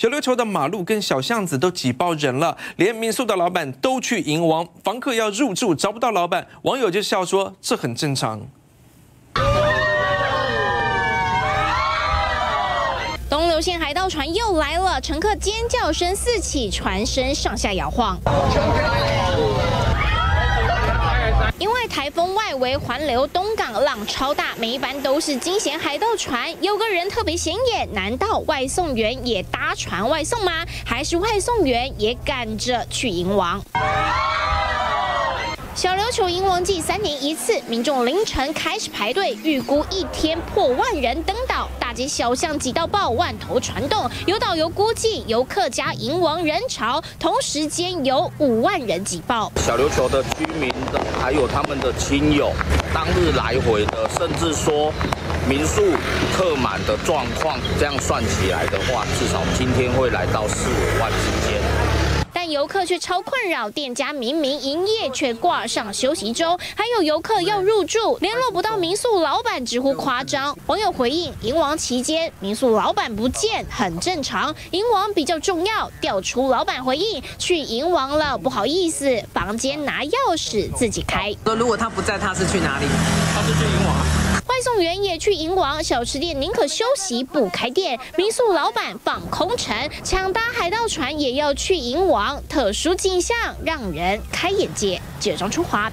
小琉球的马路跟小巷子都挤爆人了，连民宿的老板都去迎王，房客要入住找不到老板，网友就笑说这很正常。东流线海盗船又来了，乘客尖叫声四起，船身上下摇晃。台风外围环流东港，浪超大，每一班都是惊险海盗船。有个人特别显眼，难道外送员也搭船外送吗？还是外送员也赶着去迎王？小琉球迎王祭三年一次，民众凌晨开始排队，预估一天破万人登岛，大街小巷挤到爆，万头传动。有导游估计，游客加迎王人潮，同时间有五万人挤爆。小琉球的居民的还有他们的亲友，当日来回的，甚至说民宿客满的状况，这样算起来的话，至少今天会来到四五万之间。但游客却超困扰，店家明明营业却挂上休息周，还有游客要入住联络不到民宿老板，直呼夸张。网友回应：迎王期间民宿老板不见很正常，迎王比较重要。调出老板回应：去迎王了，不好意思，房间拿钥匙自己开。说如果他不在，他是去哪里？他是去迎王。外送员也去银王，小吃店宁可休息不开店，民宿老板放空城，抢搭海盗船也要去迎王，特殊景象让人开眼界。记者张春华。